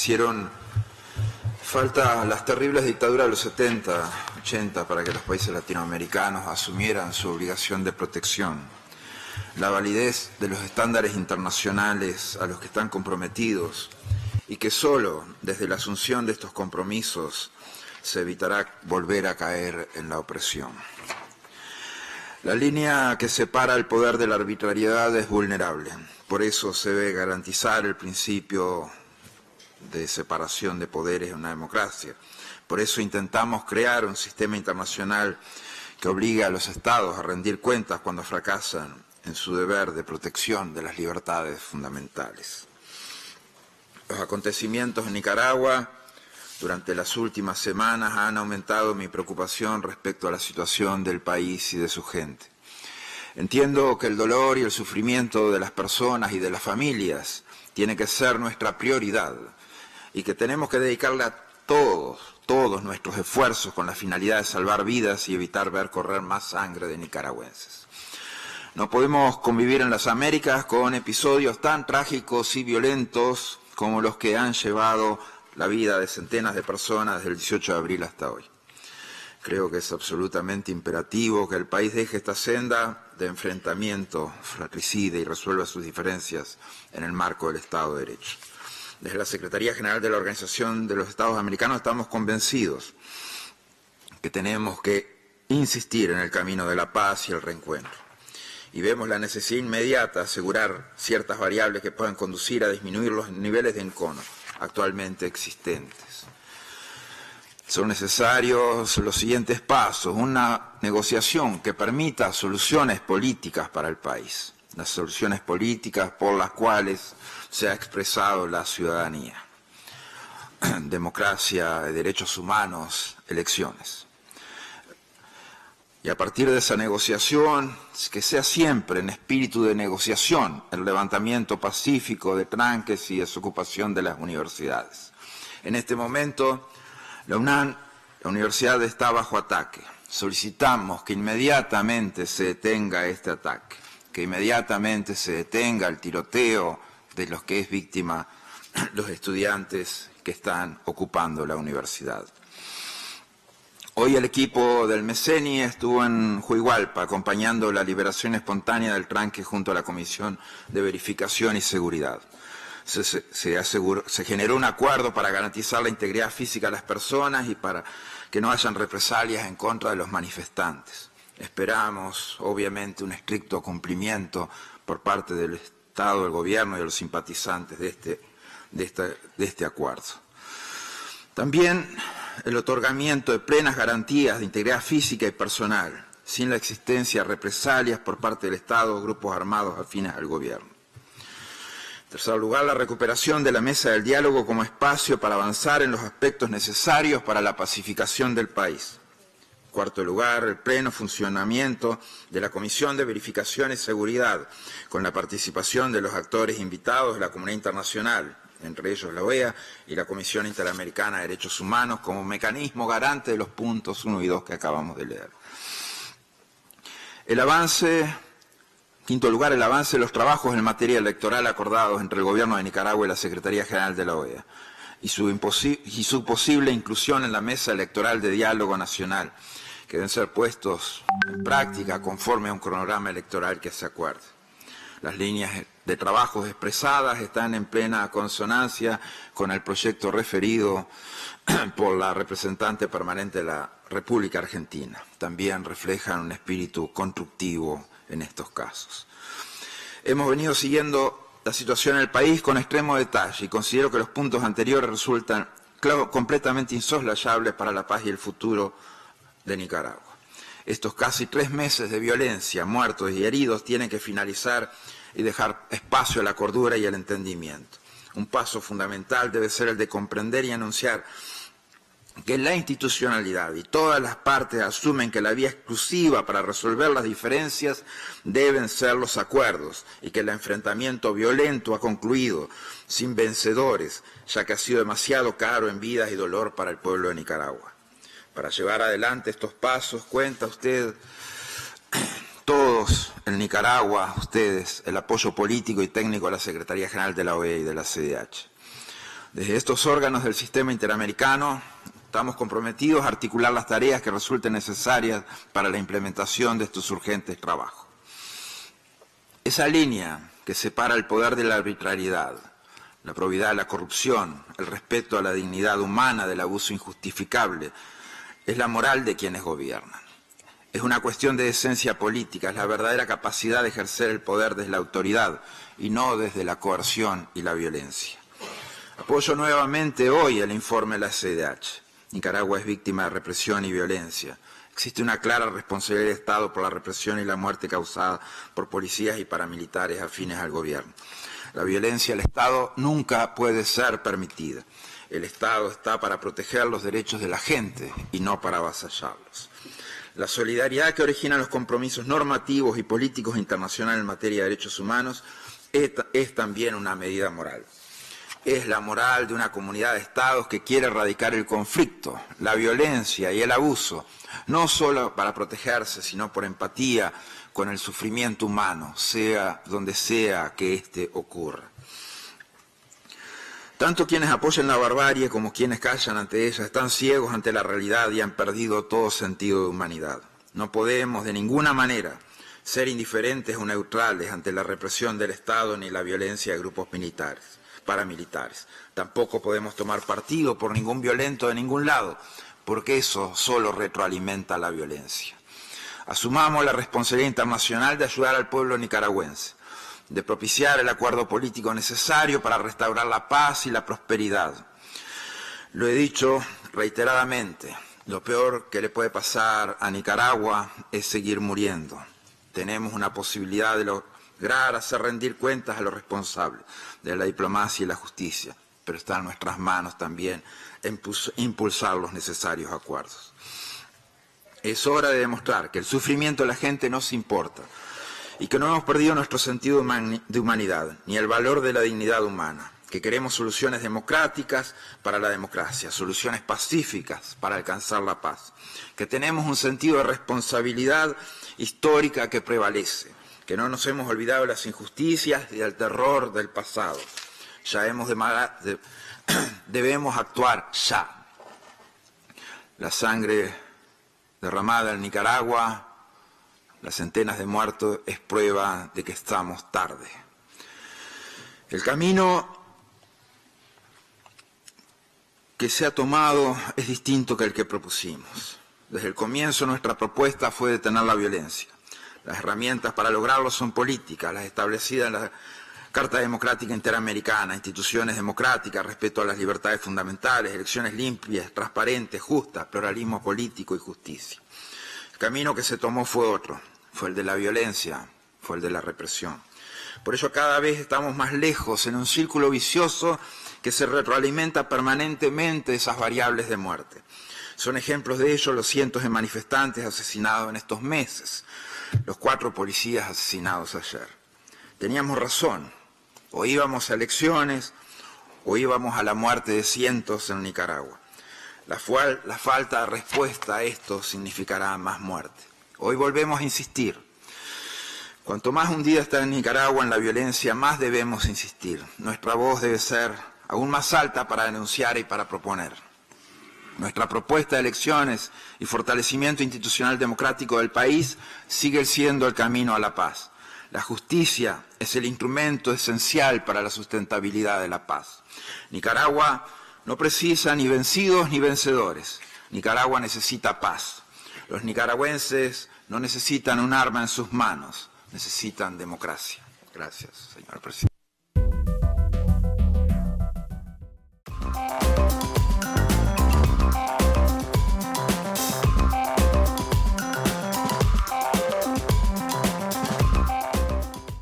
hicieron falta las terribles dictaduras de los 70, 80 para que los países latinoamericanos asumieran su obligación de protección. La validez de los estándares internacionales a los que están comprometidos y que solo desde la asunción de estos compromisos se evitará volver a caer en la opresión. La línea que separa el poder de la arbitrariedad es vulnerable. Por eso se debe garantizar el principio de separación de poderes en una democracia. Por eso intentamos crear un sistema internacional que obligue a los estados a rendir cuentas cuando fracasan en su deber de protección de las libertades fundamentales. Los acontecimientos en Nicaragua durante las últimas semanas han aumentado mi preocupación respecto a la situación del país y de su gente. Entiendo que el dolor y el sufrimiento de las personas y de las familias tiene que ser nuestra prioridad y que tenemos que dedicarle a todos, todos nuestros esfuerzos con la finalidad de salvar vidas y evitar ver correr más sangre de nicaragüenses. No podemos convivir en las Américas con episodios tan trágicos y violentos como los que han llevado la vida de centenas de personas desde el 18 de abril hasta hoy. Creo que es absolutamente imperativo que el país deje esta senda de enfrentamiento fratricida y resuelva sus diferencias en el marco del Estado de Derecho. Desde la Secretaría General de la Organización de los Estados Americanos estamos convencidos que tenemos que insistir en el camino de la paz y el reencuentro. Y vemos la necesidad inmediata de asegurar ciertas variables que puedan conducir a disminuir los niveles de encono actualmente existentes. Son necesarios los siguientes pasos, una negociación que permita soluciones políticas para el país, las soluciones políticas por las cuales se ha expresado la ciudadanía. Democracia, derechos humanos, elecciones. Y a partir de esa negociación, que sea siempre en espíritu de negociación el levantamiento pacífico de tranques y desocupación de las universidades. En este momento, la UNAM, la universidad está bajo ataque. Solicitamos que inmediatamente se detenga este ataque, que inmediatamente se detenga el tiroteo de los que es víctima los estudiantes que están ocupando la universidad. Hoy el equipo del Meseni estuvo en Huigualpa acompañando la liberación espontánea del tranque junto a la Comisión de Verificación y Seguridad. Se, generó un acuerdo para garantizar la integridad física de las personas y para que no hayan represalias en contra de los manifestantes. Esperamos, obviamente, un estricto cumplimiento por parte del Estado, del Gobierno y de los simpatizantes de este, de este acuerdo. También el otorgamiento de plenas garantías de integridad física y personal, sin la existencia de represalias por parte del Estado o grupos armados afines al gobierno. En tercer lugar, la recuperación de la mesa del diálogo como espacio para avanzar en los aspectos necesarios para la pacificación del país. Cuarto lugar, el pleno funcionamiento de la Comisión de Verificación y Seguridad, con la participación de los actores invitados de la comunidad internacional, entre ellos la OEA y la Comisión Interamericana de Derechos Humanos, como mecanismo garante de los puntos 1 y 2 que acabamos de leer. El avance, quinto lugar, el avance de los trabajos en materia electoral acordados entre el Gobierno de Nicaragua y la Secretaría General de la OEA y su, y su posible inclusión en la mesa electoral de diálogo nacional, que deben ser puestos en práctica conforme a un cronograma electoral que se acuerde. Las líneas de trabajos expresadas están en plena consonancia con el proyecto referido por la representante permanente de la República Argentina. También reflejan un espíritu constructivo en estos casos. Hemos venido siguiendo la situación en el país con extremo detalle y considero que los puntos anteriores resultan completamente insoslayables para la paz y el futuro de Nicaragua. Estos casi tres meses de violencia, muertos y heridos tienen que finalizar y dejar espacio a la cordura y al entendimiento. Un paso fundamental debe ser el de comprender y anunciar que la institucionalidad y todas las partes asumen que la vía exclusiva para resolver las diferencias deben ser los acuerdos y que el enfrentamiento violento ha concluido sin vencedores, ya que ha sido demasiado caro en vidas y dolor para el pueblo de Nicaragua. Para llevar adelante estos pasos, cuenta usted todos en Nicaragua, ustedes, el apoyo político y técnico de la Secretaría General de la OEA y de la CDH. Desde estos órganos del sistema interamericano estamos comprometidos a articular las tareas que resulten necesarias para la implementación de estos urgentes trabajos. Esa línea que separa el poder de la arbitrariedad, la probidad de la corrupción, el respeto a la dignidad humana del abuso injustificable, es la moral de quienes gobiernan. Es una cuestión de esencia política, es la verdadera capacidad de ejercer el poder desde la autoridad y no desde la coerción y la violencia. Apoyo nuevamente hoy el informe de la CDH. Nicaragua es víctima de represión y violencia. Existe una clara responsabilidad del Estado por la represión y la muerte causada por policías y paramilitares afines al gobierno. La violencia del Estado nunca puede ser permitida. El Estado está para proteger los derechos de la gente y no para avasallarlos. La solidaridad que origina los compromisos normativos y políticos internacionales en materia de derechos humanos es también una medida moral. Es la moral de una comunidad de estados que quiere erradicar el conflicto, la violencia y el abuso, no solo para protegerse, sino por empatía con el sufrimiento humano, sea donde sea que éste ocurra. Tanto quienes apoyan la barbarie como quienes callan ante ella están ciegos ante la realidad y han perdido todo sentido de humanidad. No podemos de ninguna manera ser indiferentes o neutrales ante la represión del Estado ni la violencia de grupos militares, paramilitares. Tampoco podemos tomar partido por ningún violento de ningún lado, porque eso solo retroalimenta la violencia. Asumamos la responsabilidad internacional de ayudar al pueblo nicaragüense de propiciar el acuerdo político necesario para restaurar la paz y la prosperidad. Lo he dicho reiteradamente, lo peor que le puede pasar a Nicaragua es seguir muriendo. Tenemos una posibilidad de lograr hacer rendir cuentas a los responsables de la diplomacia y la justicia, pero está en nuestras manos también impulsar los necesarios acuerdos. Es hora de demostrar que el sufrimiento de la gente no se importa, y que no hemos perdido nuestro sentido de humanidad, ni el valor de la dignidad humana, que queremos soluciones democráticas para la democracia, soluciones pacíficas para alcanzar la paz, que tenemos un sentido de responsabilidad histórica que prevalece, que no nos hemos olvidado de las injusticias y del terror del pasado. Ya hemos de, debemos actuar ya. La sangre derramada en Nicaragua las centenas de muertos es prueba de que estamos tarde. El camino que se ha tomado es distinto que el que propusimos. Desde el comienzo nuestra propuesta fue detener la violencia. Las herramientas para lograrlo son políticas, las establecidas en la Carta Democrática Interamericana, instituciones democráticas, respeto a las libertades fundamentales, elecciones limpias, transparentes, justas, pluralismo político y justicia. El camino que se tomó fue otro, fue el de la violencia, fue el de la represión. Por eso cada vez estamos más lejos en un círculo vicioso que se retroalimenta permanentemente esas variables de muerte. Son ejemplos de ello los cientos de manifestantes asesinados en estos meses, los cuatro policías asesinados ayer. Teníamos razón, o íbamos a elecciones o íbamos a la muerte de cientos en Nicaragua. La, falta de respuesta a esto significará más muerte. Hoy volvemos a insistir. Cuanto más hundida está en Nicaragua en la violencia, más debemos insistir. Nuestra voz debe ser aún más alta para denunciar y para proponer. Nuestra propuesta de elecciones y fortalecimiento institucional democrático del país sigue siendo el camino a la paz. La justicia es el instrumento esencial para la sustentabilidad de la paz. Nicaragua no precisa ni vencidos ni vencedores. Nicaragua necesita paz. Los nicaragüenses no necesitan un arma en sus manos, necesitan democracia. Gracias, señor presidente.